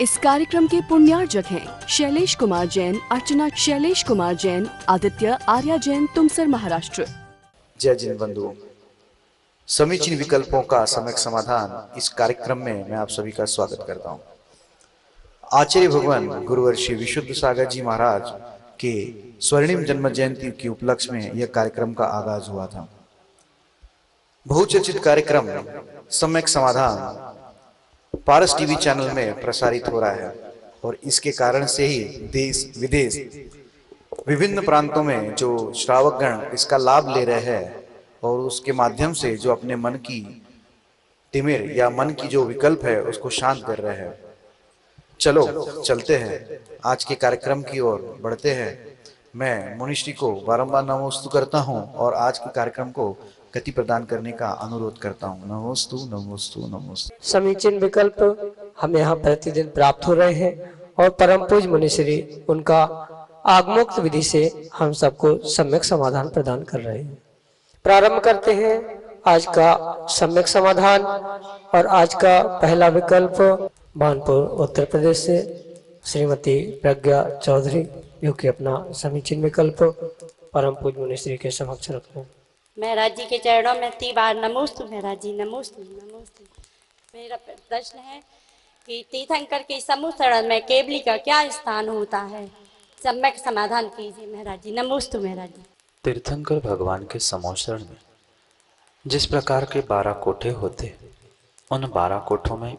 इस कार्यक्रम के पुण्यार्जक हैं शैलेश कुमार जैन, अर्चना शैलेश कुमार जैन, आदित्य आर्या जैन, तुमसर महाराष्ट्र। जय जिन बंधुओं समीचीन विकल्पों का सम्यक समाधान इस कार्यक्रम में मैं आप सभी का स्वागत करता हूँ। आचार्य भगवान गुरुवर श्री विशुद्ध सागर जी महाराज के स्वर्णिम जन्म जयंती के उपलक्ष्य में यह कार्यक्रम का आगाज़ हुआ था। बहुचर्चित कार्यक्रम सम्यक समाधान पारस टीवी चैनल में प्रसारित हो रहा है और इसके कारण से ही देश, विदेश, विभिन्न प्रांतों में जो श्रावकगण इसका लाभ ले रहे हैं और उसके माध्यम से जो अपने मन की तिमिर या मन की जो विकल्प है उसको शांत कर रहे हैं। चलो, चलते हैं। आज के कार्यक्रम की ओर बढ़ते हैं। मैं मुनिश्री को बारंबार नमोस्तु करता हूँ और आज के कार्यक्रम को गति प्रदान करने का अनुरोध करता हूँ। नमोस्तु नमोस्तु नमोस्तु। समीचीन विकल्प हम यहाँ प्रतिदिन प्राप्त हो रहे हैं और परम पूज मुनिश्री उनका आगमुक्त विधि से हम सबको सम्यक समाधान प्रदान कर रहे हैं। प्रारंभ करते हैं। आज का सम्यक समाधान और आज का पहला विकल्प बानपुर उत्तर प्रदेश से श्रीमती प्रज्ञा चौधरी, जो कि अपना समीचीन विकल्प परम पूज मुनिश्री के समक्ष रखते हैं। महाराज जी के चरणों में ती बार नमोस्तु महाराज जी नमोस्तु नमोस्तु। मेरा प्रश्न है कि तीर्थंकर के समूह शरण में केवली का क्या स्थान होता है? सम्यक समाधान कीजिए महाराज जी नमोस्तु महाराज जी तीर्थंकर भगवान के समोशरण में जिस प्रकार के बारह कोठे होते, उन बारह कोठों में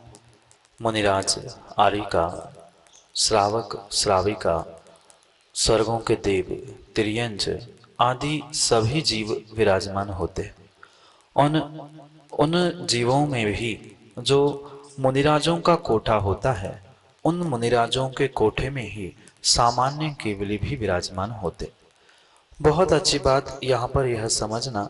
मुनिराज, आरिका, श्रावक, श्राविका, स्वर्गों के देव, त्रियंज आदि सभी जीव विराजमान होते। उन उन जीवों में भी जो मुनिराजों का कोठा होता है, उन मुनिराजों के कोठे में ही सामान्य केवली भी विराजमान होते। बहुत अच्छी बात यहाँ पर यह समझना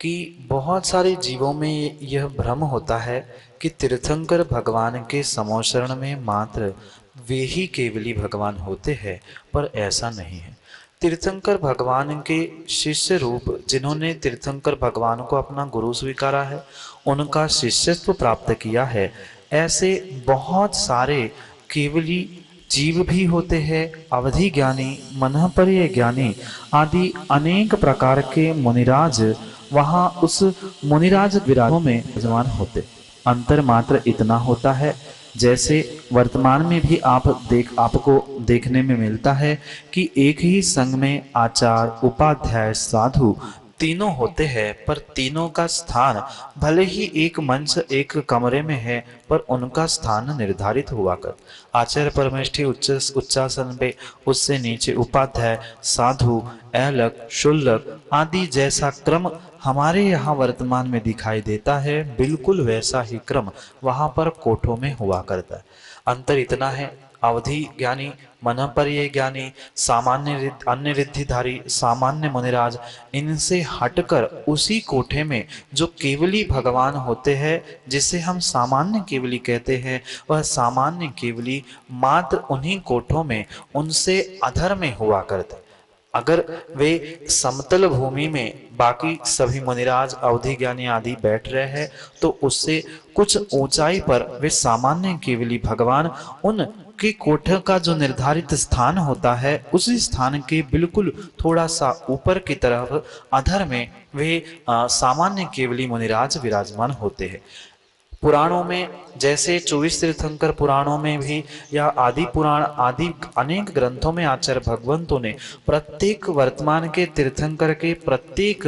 कि बहुत सारे जीवों में यह भ्रम होता है कि तीर्थंकर भगवान के समोशरण में मात्र वे ही केवली भगवान होते हैं, पर ऐसा नहीं है। तीर्थंकर भगवान के शिष्य रूप, जिन्होंने तीर्थंकर भगवान को अपना गुरु स्वीकारा है, उनका शिष्यत्व प्राप्त किया है। ऐसे बहुत सारे केवली जीव भी होते हैं, अवधि ज्ञानी मनपरिय ज्ञानी आदि अनेक प्रकार के मुनिराज वहाँ उस मुनिराज विराजों में विद्यमान होते। अंतर मात्र इतना होता है जैसे वर्तमान में भी आप देख, आपको देखने में मिलता है कि एक ही संघ में आचार, उपाध्याय, साधु तीनों होते हैं, पर तीनों का स्थान भले ही एक मंच, एक कमरे में है, पर उनका स्थान निर्धारित हुआ कर। आचार्य परमेष्ठी उच्च, उच्चासन पे, उससे नीचे उपाध्याय, साधु एलक शुल्लक आदि जैसा क्रम हमारे यहाँ वर्तमान में दिखाई देता है, बिल्कुल वैसा ही क्रम वहाँ पर कोठों में हुआ करता है। अंतर इतना है, अवधि ज्ञानी, मन पर ज्ञानी, सामान्य अन्य रिद्धिधारी, सामान्य मुनिराज, इनसे हटकर उसी कोठे में जो केवली भगवान होते हैं, जिसे हम सामान्य केवली कहते हैं, वह सामान्य केवली मात्र उन्हीं कोठों में, उनसे अधर में हुआ करते अगर वे समतल भूमि में बाकी सभी मुनिराज अवधि ज्ञानी आदि बैठ रहे हैं तो उससे कुछ ऊंचाई पर वे सामान्य केवली भगवान, उन के कोठ का जो निर्धारित स्थान होता है, उसी स्थान के बिल्कुल थोड़ा सा ऊपर की तरफ़, अधर में वे सामान्य केवली मुनिराज विराजमान होते हैं। पुराणों में, जैसे चौबीस तीर्थंकर पुराणों में भी या आदि पुराण, आदि अनेक ग्रंथों में आचार्य भगवंतों ने प्रत्येक वर्तमान के तीर्थंकर के प्रत्येक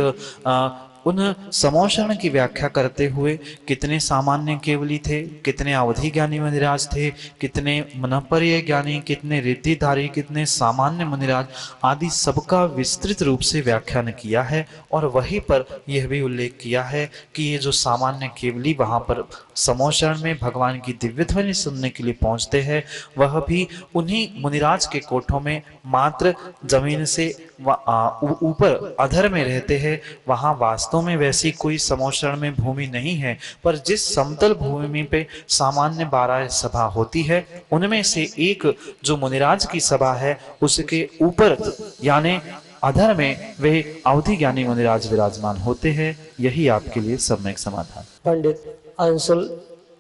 उन समोषण की व्याख्या करते हुए कितने सामान्य केवली थे, कितने अवधि ज्ञानी मुनिराज थे, कितने मनपर्य ज्ञानी, कितने रिद्धिधारी, कितने सामान्य मुनिराज, आदि सबका विस्तृत रूप से व्याख्यान किया है और वहीं पर यह भी उल्लेख किया है कि ये जो सामान्य केवली वहाँ पर समोषण में भगवान की दिव्य ध्वनि सुनने के लिए पहुँचते हैं, वह भी उन्हीं मुनिराज के कोठों में मात्र ज़मीन से ऊपर अधर में रहते हैं, वहाँ वास्तव में वैसी कोई समोषण में भूमि नहीं है, पर जिस समतल भूमि पे सामान्य बारह सभा होती है, उनमें से एक जो मुनिराज की सभा है, उसके ऊपर, यानी अधर में वे अवधि ज्ञानी मुनिराज विराजमान होते हैं, यही आपके लिए सम्यक समाधान। पंडित अंशुल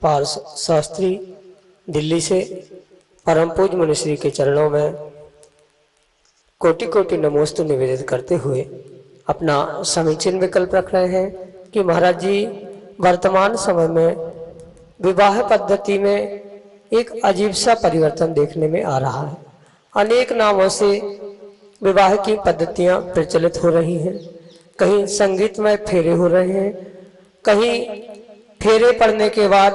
पार्स शास्त्री दिल्ली से परम पूज मुनिश्री के चरणों में कोटि कोटि नमोस्तु निवेदित करते हुए अपना समीचीन विकल्प रख रहे हैं कि महाराज जी, वर्तमान समय में विवाह पद्धति में एक अजीब सा परिवर्तन देखने में आ रहा है। अनेक नामों से विवाह की पद्धतियाँ प्रचलित हो रही हैं। कहीं संगीतमय फेरे हो रहे हैं। कहीं फेरे पड़ने के बाद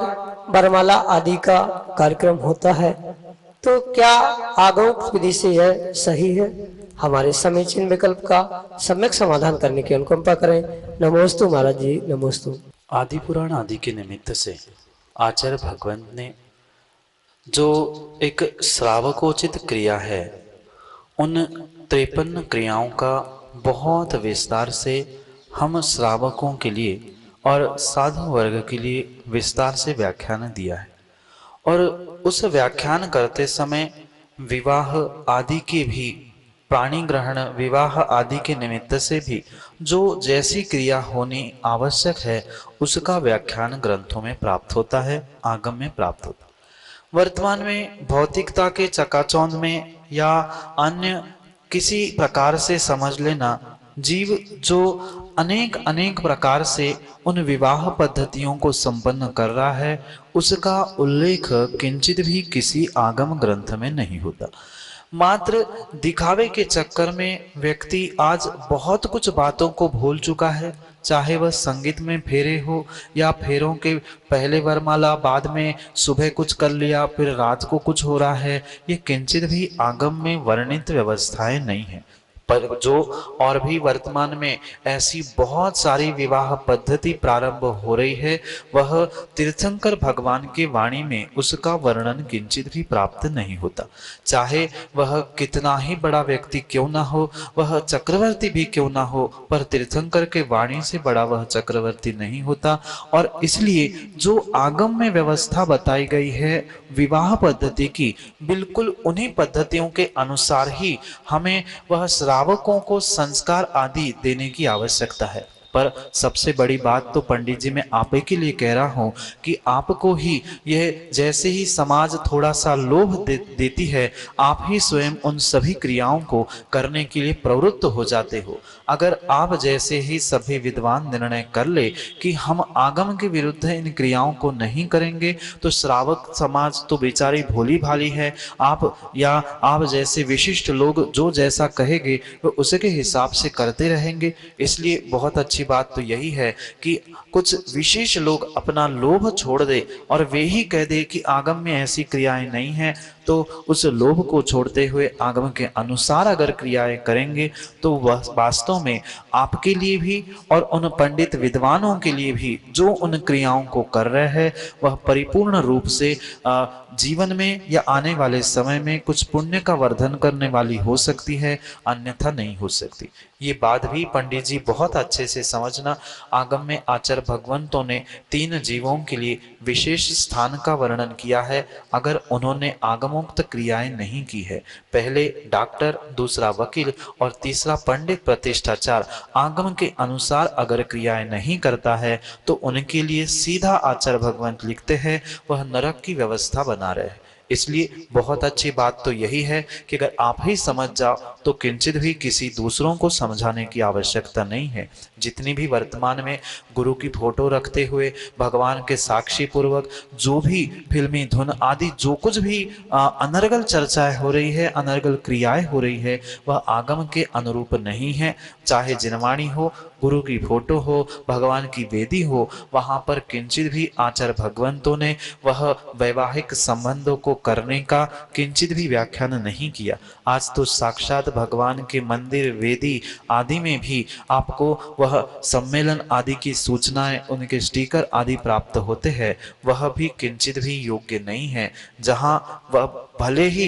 बरमाला आदि का कार्यक्रम होता है। तो क्या आगम विधि से यह सही है? हमारे समीचीन विकल्प का सम्यक समाधान करने की अनुकंपा करें। नमोस्तु महाराज जी नमोस्तु। आदि पुराण आदि के निमित्त से आचार्य भगवंत ने जो एक श्रावकोचित क्रिया है, उन त्रेपन्न क्रियाओं का बहुत विस्तार से हम श्रावकों के लिए और साधु वर्ग के लिए विस्तार से व्याख्यान दिया है। और उस व्याख्यान करते समय विवाह आदि के भी प्राणी ग्रहण विवाह आदि के निमित्त से भी जो जैसी क्रिया होनी आवश्यक है, उसका व्याख्यान ग्रंथों में प्राप्त होता है, आगम में प्राप्त होता है। वर्तमान में भौतिकता के चकाचौंध में या अन्य किसी प्रकार से समझ लेना, जीव जो अनेक अनेक प्रकार से उन विवाह पद्धतियों को संपन्न कर रहा है, उसका उल्लेख किंचित भी किसी आगम ग्रंथ में नहीं होता। मात्र दिखावे के चक्कर में व्यक्ति आज बहुत कुछ बातों को भूल चुका है, चाहे वह संगीत में फेरे हो या फेरों के पहले वरमाला बाद में सुबह कुछ कर लिया, फिर रात को कुछ हो रहा है, ये किंचित भी आगम में वर्णित व्यवस्थाएँ नहीं है। पर जो और भी वर्तमान में ऐसी बहुत सारी विवाह पद्धति प्रारंभ हो रही है, वह तीर्थंकर भगवान के वाणी में उसका वर्णन किंचित भी प्राप्त नहीं होता। चाहे वह कितना ही बड़ा व्यक्ति क्यों ना हो, वह चक्रवर्ती भी क्यों ना हो, पर तीर्थंकर के वाणी से बड़ा वह चक्रवर्ती नहीं होता। और इसलिए जो आगम में व्यवस्था बताई गई है, विवाह पद्धति की, बिल्कुल उन्हीं पद्धतियों के अनुसार ही हमें वह श्रावकों को संस्कार आदि देने की आवश्यकता है। पर सबसे बड़ी बात तो पंडित जी मैं आप के लिए कह रहा हूँ कि आपको ही यह जैसे ही समाज थोड़ा सा लोभ दे, देती है आप ही स्वयं उन सभी क्रियाओं को करने के लिए प्रवृत्त हो जाते हो। अगर आप जैसे ही सभी विद्वान निर्णय कर ले कि हम आगम के विरुद्ध इन क्रियाओं को नहीं करेंगे तो श्रावक समाज तो बेचारी भोली भाली है। आप या आप जैसे विशिष्ट लोग जो जैसा कहेंगे वो उसके हिसाब से करते रहेंगे। इसलिए बहुत अच्छी अच्छी बात तो यही है कि कुछ विशेष लोग अपना लोभ छोड़ दे और वे ही कह दे कि आगम में ऐसी क्रियाएँ नहीं है तो उस लोभ को छोड़ते हुए आगम के अनुसार अगर क्रियाएँ करेंगे तो वह वास्तव में आपके लिए भी और उन पंडित विद्वानों के लिए भी जो उन क्रियाओं को कर रहे हैं, वह परिपूर्ण रूप से जीवन में या आने वाले समय में कुछ पुण्य का वर्धन करने वाली हो सकती है, अन्यथा नहीं हो सकती। ये बात भी पंडित जी बहुत अच्छे से समझना, आगम में आचार्य भगवंतों ने तीन जीवों के लिए विशेष स्थान का वर्णन किया है, अगर उन्होंने आगमोक्त क्रियाएँ नहीं की है। पहले डॉक्टर, दूसरा वकील और तीसरा पंडित प्रतिष्ठाचार, आगम के अनुसार अगर क्रियाएँ नहीं करता है तो उनके लिए सीधा आचार्य भगवंत लिखते हैं, वह नरक की व्यवस्था बना रहे इसलिए बहुत अच्छी बात तो यही है कि अगर आप ही समझ जाओ तो किंचित भी किसी दूसरों को समझाने की आवश्यकता नहीं है। जितनी भी वर्तमान में गुरु की फ़ोटो रखते हुए, भगवान के साक्षी पूर्वक जो भी फिल्मी धुन आदि, जो कुछ भी अनर्गल चर्चाएँ हो रही है, अनर्गल क्रियाएँ हो रही है, वह आगम के अनुरूप नहीं है। चाहे जिनवाणी हो गुरु की फ़ोटो हो, भगवान की वेदी हो, वहाँ पर किंचित भी आचार भगवंतों ने वह वैवाहिक संबंधों को करने का किंचित भी व्याख्यान नहीं किया। आज तो साक्षात भगवान के मंदिर, वेदी आदि में भी आपको वह सम्मेलन आदि की सूचनाएँ, उनके स्टीकर आदि प्राप्त होते हैं, वह भी किंचित भी योग्य नहीं है। जहाँ वह भले ही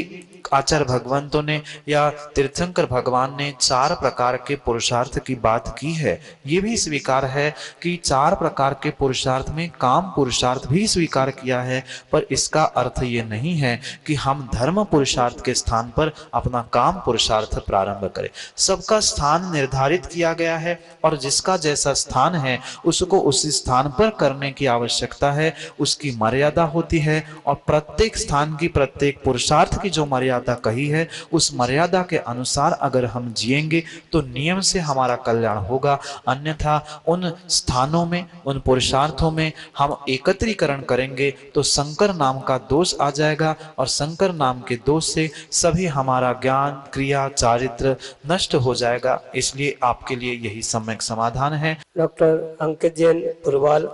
आचार्य भगवंतों ने या तीर्थंकर भगवान ने चार प्रकार के पुरुषार्थ की बात की है। ये भी स्वीकार है कि चार प्रकार के पुरुषार्थ में काम पुरुषार्थ भी स्वीकार किया है, पर इसका अर्थ ये नहीं है कि हम धर्म पुरुषार्थ के स्थान पर अपना काम पुरुषार्थ प्रारंभ करें। सबका स्थान निर्धारित किया गया है और जिसका जैसा स्थान है, उसको उसी स्थान पर करने की आवश्यकता है। उसकी मर्यादा होती है और प्रत्येक स्थान की प्रत्येक पुरुषार्थ की जो मर्यादा कही है, उस मर्यादा के अनुसार अगर हम जिएँगे तो नियम से हमारा कल्याण होगा। अन्यथा उन स्थानों में, उन पुरुषार्थों में हम एकत्रीकरण करेंगे तो शंकर नाम का दोष आ जाएगा और शंकर नाम के दोष से सभी हमारा ज्ञान, क्रिया, चारित्र नष्ट हो जाएगा। इसलिए आपके लिए यही सम्यक समाधान है। डॉक्टर अंकित जैन पुरवाल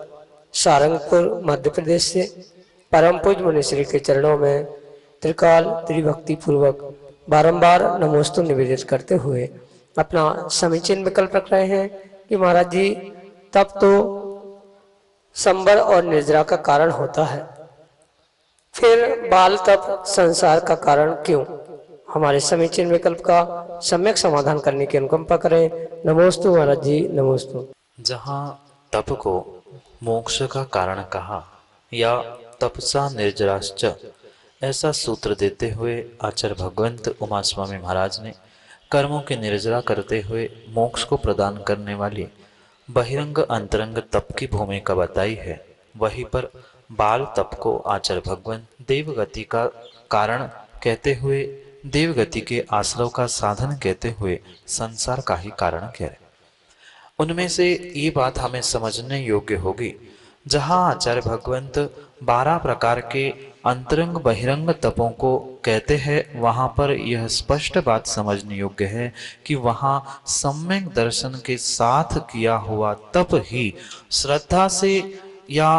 सारंगपुर मध्य प्रदेश से परम पूज मुनिश्री के चरणों में त्रिकाल त्रिभक्ति पूर्वक बारंबार नमोस्तु निवेदित करते हुए अपना समीचीन विकल्प रख रहे हैं कि महाराज जी, तब तो संबर और निर्जरा का कारण होता है। फिर बाल तप संसार का कारण क्यों? हमारे समीचीन विकल्प का सम्यक समाधान करने की अनुकंपा करें। नमोस्तु महाराज जी, नमोस्तु। जहाँ तप को मोक्ष का कारण कहा या तपसा निर्जराश्च ऐसा सूत्र देते हुए आचार्य भगवंत उमा स्वामी महाराज ने कर्मों की निर्जरा करते हुए मोक्ष को प्रदान करने वाली बहिरंग अंतरंग तप की भूमिका बताई है। वहीं पर बाल तप को आचार्य भगवान देवगति का कारण कहते हुए, देवगति के आश्रव का साधन कहते हुए संसार का ही कारण कह रहे उनमें से ये बात हमें समझने योग्य होगी जहाँ आचार्य भगवंत बारह प्रकार के अंतरंग बहिरंग तपों को कहते हैं, वहाँ पर यह स्पष्ट बात समझने योग्य है कि वहाँ सम्यक दर्शन के साथ किया हुआ तप ही श्रद्धा से या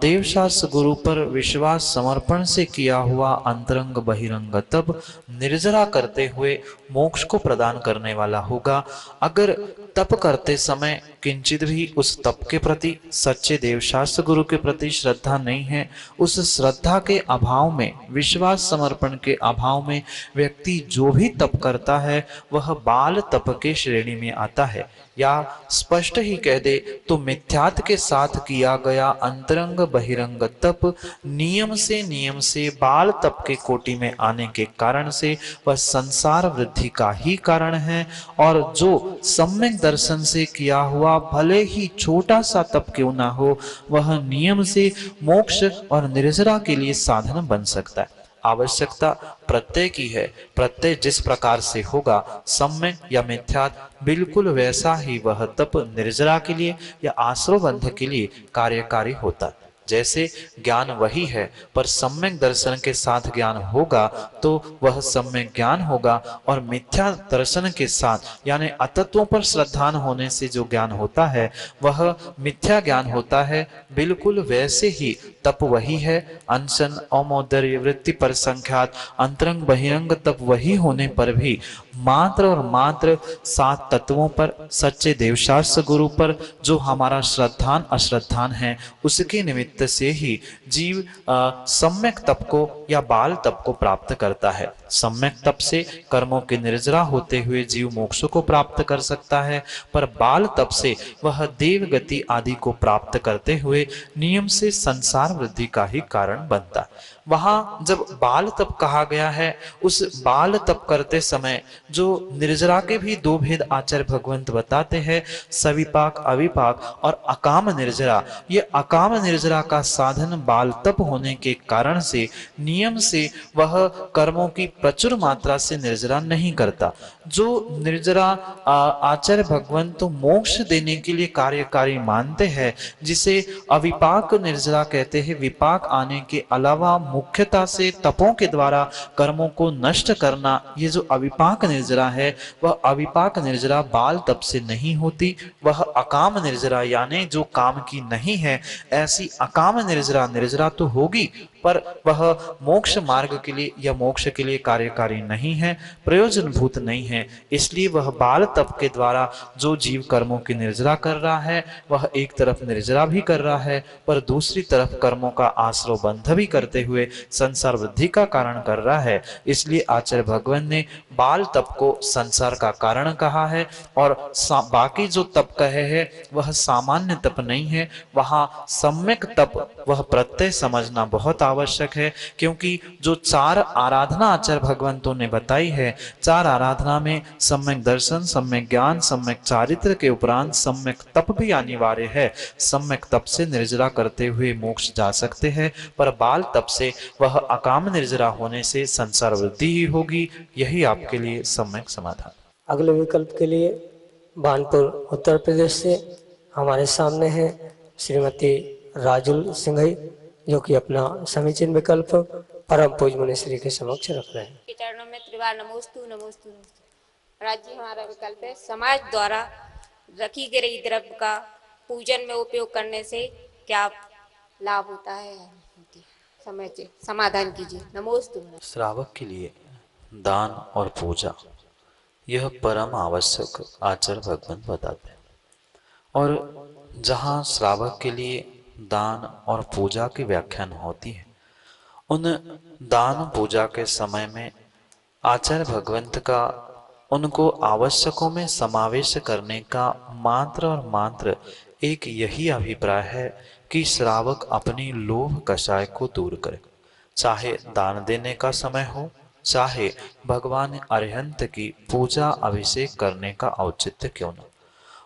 देवशास्त्र गुरु पर विश्वास समर्पण से किया हुआ अंतरंग बहिरंग तप निर्जरा करते हुए मोक्ष को प्रदान करने वाला होगा। अगर तप करते समय किंचित भी उस तप के प्रति, सच्चे देवशास्त्र गुरु के प्रति श्रद्धा नहीं है, उस श्रद्धा के अभाव में, विश्वास समर्पण के अभाव में व्यक्ति जो भी तप करता है, वह बाल तप के श्रेणी में आता है। या स्पष्ट ही कह दे तो मिथ्यात के साथ किया गया अंतरंग बहिरंग तप नियम से नियम से बाल तप के कोटि में आने के कारण से वह संसार वृद्धि का ही कारण है। और जो सम्यक दर्शन से किया हुआ भले ही छोटा सा तप क्यों ना हो, वह नियम से मोक्ष और निर्जरा के लिए साधन बन सकता है। आवश्यकता प्रत्यय की है। प्रत्यय जिस प्रकार से होगा सम्य या मिथ्यात, बिल्कुल वैसा ही वह तप निर्जरा के लिए या आश्रोबंध के लिए कार्यकारी होता है। जैसे ज्ञान वही है, पर सम्यक दर्शन के साथ ज्ञान होगा तो वह सम्यक ज्ञान होगा, और मिथ्या दर्शन के साथ, यानी अतत्वों पर श्रद्धान होने से जो ज्ञान होता है, वह मिथ्या ज्ञान होता है, बिल्कुल वैसे ही, तप वही है, अनशन अमोदर्य वृत्ति पर संख्यात अंतरंग, बहिरंग, तप वही होने पर भी, मात्र और मात्र सात तत्वों पर, सच्चे देवशास्त्र गुरु पर, जो हमारा श्रद्धान, अश्रद्धान है, उसके निमित्त से ही जीव सम्यक तप को या बाल तप को प्राप्त करता है। सम्यक तप से कर्मों के निर्जरा होते हुए जीव मोक्ष को प्राप्त कर सकता है, पर बाल तप से वह देव गति आदि को प्राप्त करते हुए नियम से संसार वृद्धि का ही कारण बनता है। वहाँ जब बाल तप कहा गया है, उस बाल तप करते समय जो निर्जरा के भी दो भेद आचार्य भगवंत बताते हैं, सविपाक, अविपाक और अकाम निर्जरा, ये अकाम निर्जरा का साधन बाल तप होने के कारण से, नियम से वह कर्मों की प्रचुर मात्रा से निर्जरा नहीं करता। जो निर्जरा आचार्य भगवंत मोक्ष देने के लिए कार्यकारी मानते हैं, जिसे अविपाक निर्जरा कहते हैं, विपाक आने के अलावा मुख्यता से तपों के द्वारा कर्मों को नष्ट करना, ये जो अविपाक निर्जरा है, वह अविपाक निर्जरा बाल तप से नहीं होती, वह अकाम निर्जरा, यानी जो काम की नहीं है, ऐसी अकाम निर्जरा निर्जरा तो होगी पर वह मोक्ष मार्ग के लिए या मोक्ष के लिए कार्यकारी नहीं है प्रयोजन भूत नहीं है। इसलिए वह बाल तप के द्वारा जो जीव कर्मों की निर्जरा कर रहा है, वह एक तरफ़ निर्जरा भी कर रहा है, पर दूसरी तरफ़ कर्मों का आश्रव बंध भी करते हुए संसार वृद्धि का कारण कर रहा है। इसलिए आचार्य भगवान ने बाल तप को संसार का कारण कहा है और बाकी जो तप कहे है, वह सामान्य तप नहीं है। वहाँ सम्यक तप, वह प्रत्यय समझना बहुत आवश्यक आवश्यक है, क्योंकि जो चार आराधना आचार्य भगवंतों ने बताई है, चार आराधना में सम्यक दर्शन, सम्यक ज्ञान, सम्यक चारित्र के उपरांत सम्यक तप भी अनिवार्य है। सम्यक तप से निर्जरा करते हुए मोक्ष जा सकते हैं, पर बाल तप से वह अकाम निर्जरा होने से संसार वृद्धि ही होगी। यही आपके लिए सम्यक समाधान। अगले विकल्प के लिए बानपुर उत्तर प्रदेश से हमारे सामने हैं श्रीमती राजुल सिंघई। जो कि अपना समीचीन विकल्प परम पूज मुनि श्री के समक्ष रख रहे हैं। चरणों में त्रिवार नमोस्तु नमोस्तु नमोस्तु। राज्य हमारा विकल्प है समाज द्वारा रखी गई द्रव्य का पूजन में उपयोग करने से क्या लाभ होता है? समय से समाधान कीजिए। नमोस्तु श्रावक के लिए दान और पूजा यह परम आवश्यक आचार्य भगवान बताते हैं। और जहाँ श्रावक के लिए दान और पूजा की व्याख्यान होती है। उन दान पूजा के समय में आचार्य भगवंत का उनको आवश्यकों में समावेश करने का मात्र और मात्र एक यही अभिप्राय है कि श्रावक अपनी लोभ कषाय को दूर करे। चाहे दान देने का समय हो, चाहे भगवान अरिहंत की पूजा अभिषेक करने का औचित्य क्यों न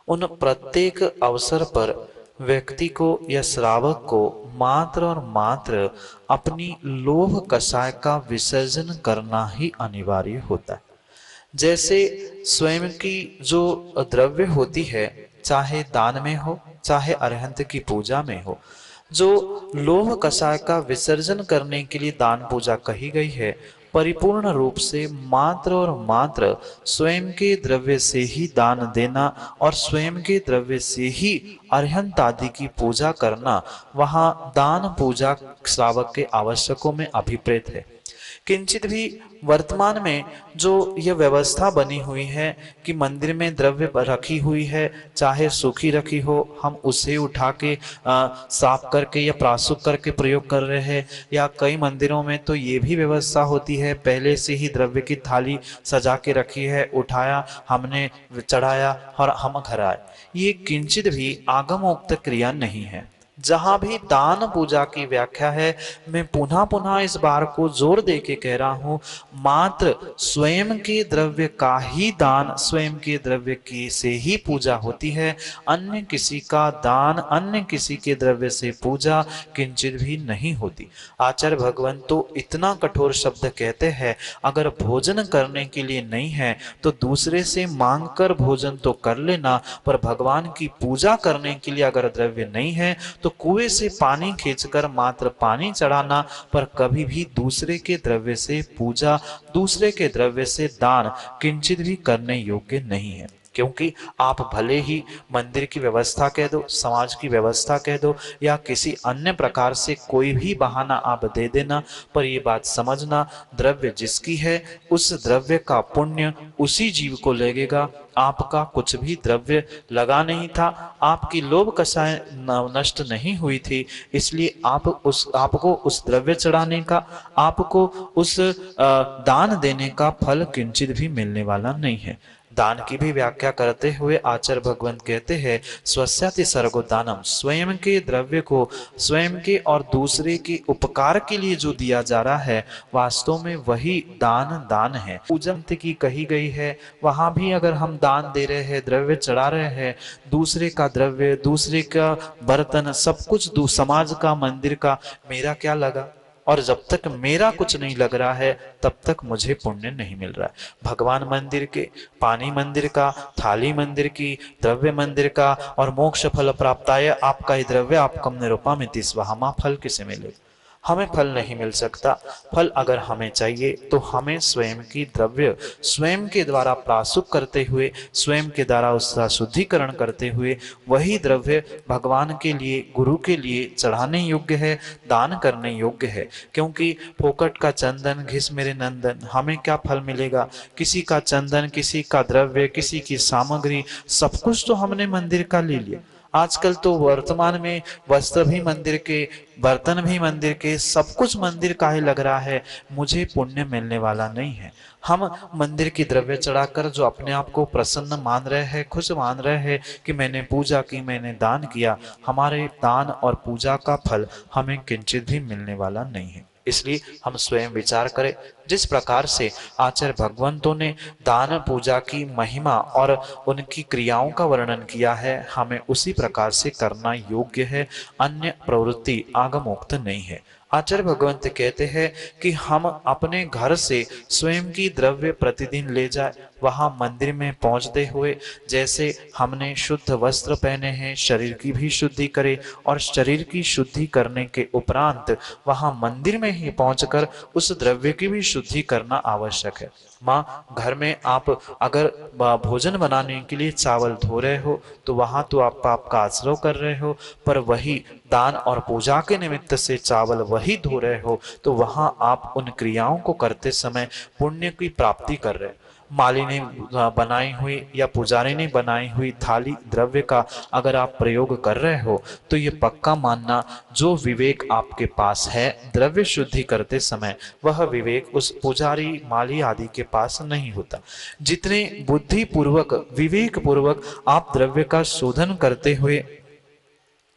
उन प्रत्येक अवसर पर व्यक्ति को या श्रावक को मात्र और मात्र अपनी लोभ कषाय का विसर्जन करना ही अनिवार्य होता है। जैसे स्वयं की जो द्रव्य होती है, चाहे दान में हो, चाहे अरहंत की पूजा में हो, जो लोभ कषाय का विसर्जन करने के लिए दान पूजा कही गई है परिपूर्ण रूप से मात्र और मात्र स्वयं के द्रव्य से ही दान देना और स्वयं के द्रव्य से ही अरहंत आदि की पूजा करना, वहाँ दान पूजा श्रावक के आवश्यकों में अभिप्रेत है। किंचित भी वर्तमान में जो यह व्यवस्था बनी हुई है कि मंदिर में द्रव्य रखी हुई है, चाहे सूखी रखी हो, हम उसे उठा के साफ़ करके या प्रासुक करके प्रयोग कर रहे हैं, या कई मंदिरों में तो ये भी व्यवस्था होती है, पहले से ही द्रव्य की थाली सजा के रखी है, उठाया, हमने चढ़ाया और हम घर आए। ये किंचित भी आगमोक्त क्रिया नहीं है। जहाँ भी दान पूजा की व्याख्या है, मैं पुनः पुनः इस बार को ज़ोर दे के कह रहा हूँ, मात्र स्वयं के द्रव्य का ही दान, स्वयं के द्रव्य की से ही पूजा होती है। अन्य किसी का दान, अन्य किसी के द्रव्य से पूजा किंचित भी नहीं होती। आचार्य भगवान तो इतना कठोर शब्द कहते हैं, अगर भोजन करने के लिए नहीं है तो दूसरे से मांग कर भोजन तो कर लेना, पर भगवान की पूजा करने के लिए अगर द्रव्य नहीं है तो तो कुएँ से पानी खींचकर मात्र पानी चढ़ाना, पर कभी भी दूसरे के द्रव्य से पूजा, दूसरे के द्रव्य से दान किंचित भी करने योग्य नहीं है। क्योंकि आप भले ही मंदिर की व्यवस्था कह दो, समाज की व्यवस्था कह दो, या किसी अन्य प्रकार से कोई भी बहाना आप दे देना, पर ये बात समझना द्रव्य जिसकी है, उस द्रव्य का पुण्य उसी जीव को लगेगा। आपका कुछ भी द्रव्य लगा नहीं था, आपकी लोभ कषाय नष्ट नहीं हुई थी, इसलिए आप उस, आपको उस द्रव्य चढ़ाने का, आपको उस दान देने का फल किंचित भी मिलने वाला नहीं है। दान की भी व्याख्या करते हुए आचार्य भगवंत कहते हैं, स्वस्याति सर्गो दानम स्वयं के द्रव्य को, स्वयं के और दूसरे के उपकार के लिए जो दिया जा रहा है, वास्तव में वही दान दान है। पूजन की कही गई है, वहाँ भी अगर हम दान दे रहे हैं, द्रव्य चढ़ा रहे हैं, दूसरे का द्रव्य, दूसरे का बर्तन, सब कुछ समाज का, मंदिर का, मेरा क्या लगा? और जब तक मेरा कुछ नहीं लग रहा है, तब तक मुझे पुण्य नहीं मिल रहा है। भगवान मंदिर के, पानी मंदिर का, थाली मंदिर की, द्रव्य मंदिर का और मोक्ष फल प्राप्त आपका ही द्रव्य आपकम निरूपा में तीसवा फल किसे मिलेगा हमें फल नहीं मिल सकता। फल अगर हमें चाहिए तो हमें स्वयं की द्रव्य, स्वयं के द्वारा प्रासुक करते हुए, स्वयं के द्वारा उसका शुद्धिकरण करते हुए, वही द्रव्य भगवान के लिए, गुरु के लिए चढ़ाने योग्य है, दान करने योग्य है। क्योंकि फोकट का चंदन, घिस मेरे नंदन, हमें क्या फल मिलेगा? किसी का चंदन, किसी का द्रव्य, किसी की सामग्री, सब कुछ तो हमने मंदिर का ले लिया। आजकल तो वर्तमान में वस्त्र भी मंदिर के, बर्तन भी मंदिर के, सब कुछ मंदिर का ही लग रहा है। मुझे पुण्य मिलने वाला नहीं है। हम मंदिर की द्रव्य चढ़ाकर जो अपने आप को प्रसन्न मान रहे हैं, खुश मान रहे हैं कि मैंने पूजा की, मैंने दान किया, हमारे दान और पूजा का फल हमें किंचित भी मिलने वाला नहीं है। इसलिए हम स्वयं विचार करें, जिस प्रकार से आचार्य भगवंतों ने दान, पूजा की महिमा और उनकी क्रियाओं का वर्णन किया है, हमें उसी प्रकार से करना योग्य है, अन्य प्रवृत्ति आगमोक्त नहीं है। आचार्य भगवंत कहते हैं कि हम अपने घर से स्वयं की द्रव्य प्रतिदिन ले जाए। वहाँ मंदिर में पहुँचते हुए जैसे हमने शुद्ध वस्त्र पहने हैं, शरीर की भी शुद्धि करे और शरीर की शुद्धि करने के उपरांत वहाँ मंदिर में ही पहुंचकर उस द्रव्य की भी शुद्धि करना आवश्यक है। माँ, घर में आप अगर भोजन बनाने के लिए चावल धो रहे हो तो वहाँ तो आप पाप का आश्रव कर रहे हो, पर वही दान और पूजा के निमित्त से चावल वही धो रहे हो तो वहाँ आप उन क्रियाओं को करते समय पुण्य की प्राप्ति कर रहे हो। माली ने बनाई हुई या पुजारी ने बनाई हुई थाली द्रव्य का अगर आप प्रयोग कर रहे हो तो ये पक्का मानना, जो विवेक आपके पास है, द्रव्य शुद्धि करते समय, वह विवेक उस पुजारी, माली आदि के पास नहीं होता। जितने बुद्धि पूर्वक विवेक पूर्वक आप द्रव्य का शोधन करते हुए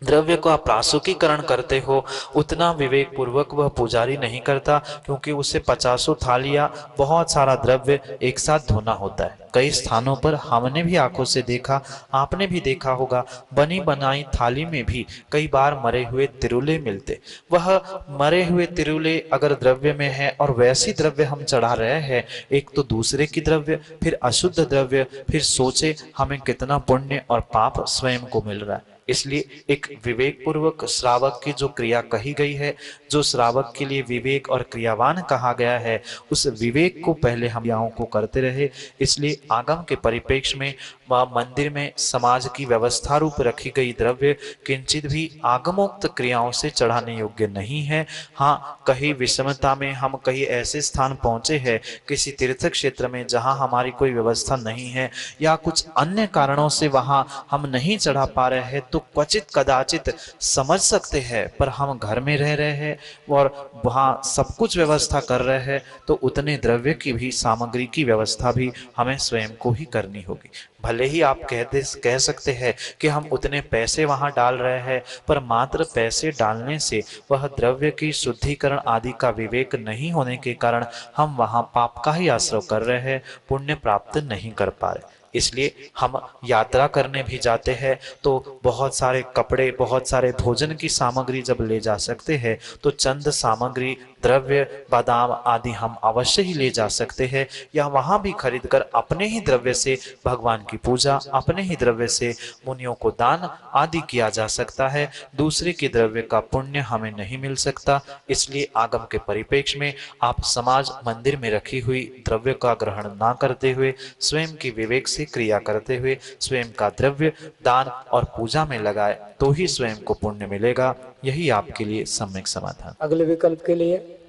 द्रव्य को आप प्रासुकीकरण करते हो, उतना विवेक पूर्वक वह पुजारी नहीं करता, क्योंकि उसे पचासों थालियाँ, बहुत सारा द्रव्य एक साथ धोना होता है। कई स्थानों पर हमने भी आँखों से देखा, आपने भी देखा होगा, बनी बनाई थाली में भी कई बार मरे हुए तिरुले मिलते। वह मरे हुए तिरुले अगर द्रव्य में है और वैसी द्रव्य हम चढ़ा रहे हैं, एक तो दूसरे की द्रव्य, फिर अशुद्ध द्रव्य, फिर सोचे हमें कितना पुण्य और पाप स्वयं को मिल रहा है। इसलिए एक विवेक पूर्वक श्रावक की जो क्रिया कही गई है, जो श्रावक के लिए विवेक और क्रियावान कहा गया है, उस विवेक को पहले हम यहाँ को करते रहे, इसलिए आगम के परिपेक्ष में वह मंदिर में समाज की व्यवस्था रूप रखी गई द्रव्य किंचित भी आगमोक्त क्रियाओं से चढ़ाने योग्य नहीं है। हाँ कहीं विषमता में हम कहीं ऐसे स्थान पहुँचे हैं, किसी तीर्थ क्षेत्र में जहाँ हमारी कोई व्यवस्था नहीं है, या कुछ अन्य कारणों से वहाँ हम नहीं चढ़ा पा रहे हैं तो क्वचित कदाचित समझ सकते हैं, पर हम घर में रह रहे हैं और वहाँ सब कुछ व्यवस्था कर रहे हैं तो उतने द्रव्य की भी, सामग्री की व्यवस्था भी हमें स्वयं को ही करनी होगी। भले ही आप कह दे, कह सकते हैं कि हम उतने पैसे वहाँ डाल रहे हैं, पर मात्र पैसे डालने से वह द्रव्य की शुद्धिकरण आदि का विवेक नहीं होने के कारण हम वहाँ पाप का ही आश्रय कर रहे हैं, पुण्य प्राप्त नहीं कर पा रहे। इसलिए हम यात्रा करने भी जाते हैं तो बहुत सारे कपड़े, बहुत सारे भोजन की सामग्री जब ले जा सकते हैं तो चंद सामग्री, द्रव्य, बादाम आदि हम अवश्य ही ले जा सकते हैं, या वहाँ भी खरीद कर अपने ही द्रव्य से भगवान की पूजा, अपने ही द्रव्य से मुनियों को दान आदि किया जा सकता है, दूसरे के द्रव्य का पुण्य हमें नहीं मिल सकता, इसलिए आगम के परिपेक्ष में आप समाज मंदिर में रखी हुई द्रव्य का ग्रहण ना करते हुए, स्वयं की विवेक से क्रिया करते हुए स्वयं का द्रव्य दान और पूजा में लगाए तो ही स्वयं को पुण्य मिलेगा। यही आपके लिए सम्यक समाधान। अगले विकल्प के लिए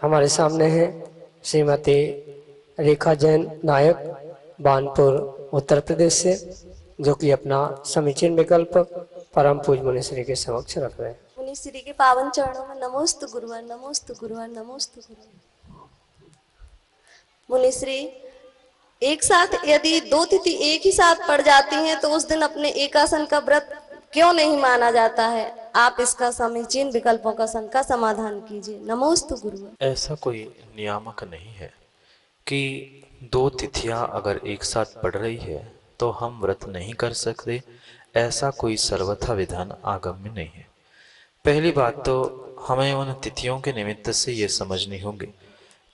हमारे सामने है श्रीमती रेखा जैन नायक बानपुर उत्तर प्रदेश से जो कि अपना समीचीन विकल्प परम पूज मुनिश्री के समक्ष रख रहे हैं। मुनिश्री के पावन चरणों में नमोस्त गुरुवर नमोस्त गुरुवर नमोस्त गुरुवर। मुनिश्री एक साथ यदि दो तिथि एक ही साथ पड़ जाती हैं तो उस दिन अपने एकासन का व्रत क्यों नहीं माना जाता है? आप इसका समीचीन विकल्पों का संका समाधान कीजिए। नमोस्तु गुरु ऐसा कोई नियामक नहीं है कि दो तिथियाँ अगर एक साथ पड़ रही है तो हम व्रत नहीं कर सकते। ऐसा कोई सर्वथा विधान आगम में नहीं है। पहली बात तो हमें उन तिथियों के निमित्त से ये समझनी होगी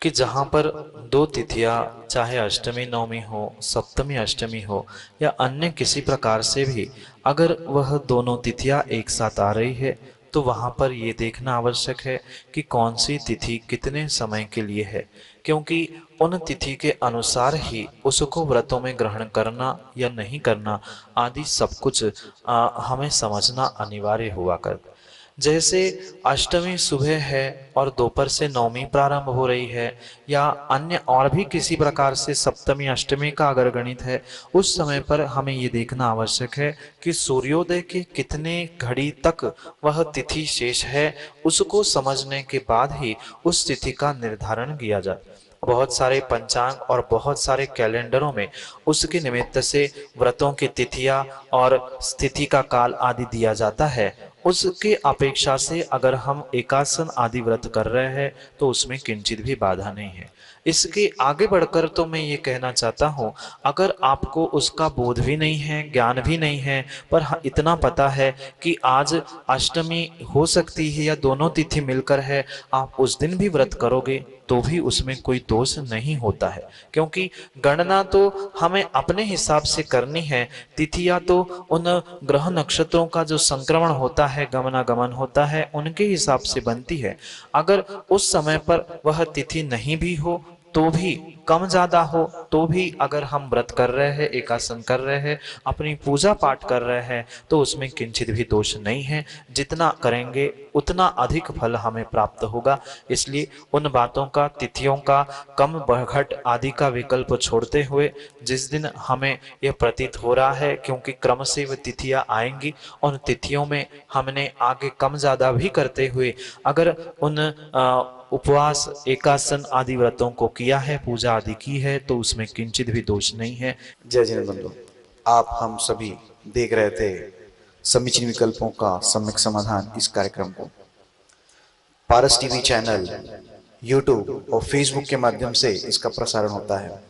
कि जहाँ पर दो तिथियाँ चाहे अष्टमी नवमी हो सप्तमी अष्टमी हो या अन्य किसी प्रकार से भी अगर वह दोनों तिथियाँ एक साथ आ रही है तो वहाँ पर यह देखना आवश्यक है कि कौन सी तिथि कितने समय के लिए है। क्योंकि उन तिथि के अनुसार ही उसको व्रतों में ग्रहण करना या नहीं करना आदि सब कुछ आ, हमें समझना अनिवार्य हुआ करता जैसे अष्टमी सुबह है और दोपहर से नौमी प्रारंभ हो रही है, या अन्य और भी किसी प्रकार से सप्तमी, अष्टमी का अगर गणित है, उस समय पर हमें ये देखना आवश्यक है कि सूर्योदय के कितने घड़ी तक वह तिथि शेष है, उसको समझने के बाद ही उस तिथि का निर्धारण किया जाए। बहुत सारे पंचांग और बहुत सारे कैलेंडरों में उसके निमित्त से व्रतों की तिथियाँ और स्थिति का काल आदि दिया जाता है उसके अपेक्षा से अगर हम एकासन आदि व्रत कर रहे हैं तो उसमें किंचित भी बाधा नहीं है। इसके आगे बढ़कर तो मैं ये कहना चाहता हूँ, अगर आपको उसका बोध भी नहीं है, ज्ञान भी नहीं है, पर हाँ इतना पता है कि आज अष्टमी हो सकती है या दोनों तिथि मिलकर है, आप उस दिन भी व्रत करोगे। तो भी उसमें कोई दोष नहीं होता है। क्योंकि गणना तो हमें अपने हिसाब से करनी है, तिथियाँ तो उन ग्रह नक्षत्रों का जो संक्रमण होता है, गमनागमन होता है, उनके हिसाब से बनती है। अगर उस समय पर वह तिथि नहीं भी हो तो भी कम ज़्यादा हो तो भी अगर हम व्रत कर रहे हैं एकासन कर रहे हैं अपनी पूजा पाठ कर रहे हैं तो उसमें किंचित भी दोष नहीं है। जितना करेंगे उतना अधिक फल हमें प्राप्त होगा। इसलिए उन बातों का तिथियों का कम बढ़घट आदि का विकल्प छोड़ते हुए जिस दिन हमें यह प्रतीत हो रहा है क्योंकि क्रम से वह तिथियाँ आएँगी उन तिथियों में हमने आगे कम ज़्यादा भी करते हुए अगर उन अ, उपवास, एकासन आदि व्रतों को किया है, पूजा आदि की है तो उसमें किंचित भी दोष नहीं है। जय जय बंधु, आप हम सभी देख रहे थे समीचीन विकल्पों का सम्यक समाधान इस कार्यक्रम को। पारस टीवी चैनल, यूट्यूब और फेसबुक के माध्यम से इसका प्रसारण होता है।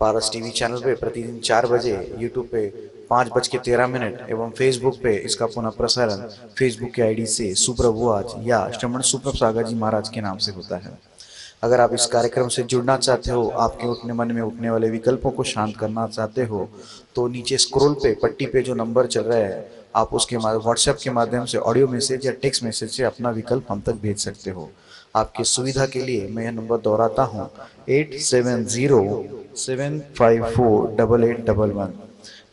पारस टीवी चैनल पे प्रतिदिन चार बजे यूट्यूब पे पाँच बज के तेरह मिनट एवं फेसबुक पे इसका पुनः प्रसारण फेसबुक के आईडी से सुप्रभु आज या श्रमण सुप्रभ सागर जी महाराज के नाम से होता है। अगर आप इस कार्यक्रम से जुड़ना चाहते हो, आपके उठने मन में उठने वाले विकल्पों को शांत करना चाहते हो तो नीचे स्क्रोल पे, पट्टी पे जो नंबर चल रहा है, आप उसके व्हाट्सएप के माध्यम से ऑडियो मैसेज या टेक्स्ट मैसेज से अपना विकल्प हम तक भेज सकते हो। आपकी सुविधा के लिए मैं यह नंबर दोहराता हूँ eight seven zero seven five four double eight double one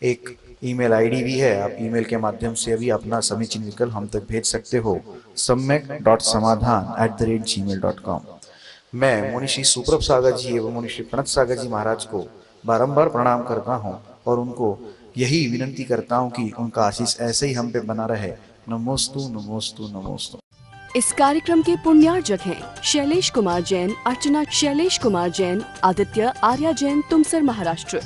एक ईमेल आईडी भी है, आप ईमेल के माध्यम से भी अपना समीचीन विकल्प हम तक भेज सकते हो Samyak dot Samadhan at the rate Gmail dot com मैं मुनिश्री सुप्रभ सागर जी एवं मुनिश्री प्रणत सागर जी महाराज को बारंबार प्रणाम करता हूँ और उनको यही विनंती करता हूँ कि उनका आशीष ऐसे ही हम पे बना रहे। नमोस्तु नमोस्तु नमोस्तु। इस कार्यक्रम के पुण्यार्जक हैं शैलेश कुमार जैन, अर्चना शैलेश कुमार जैन, आदित्य आर्या जैन, तुमसर महाराष्ट्र।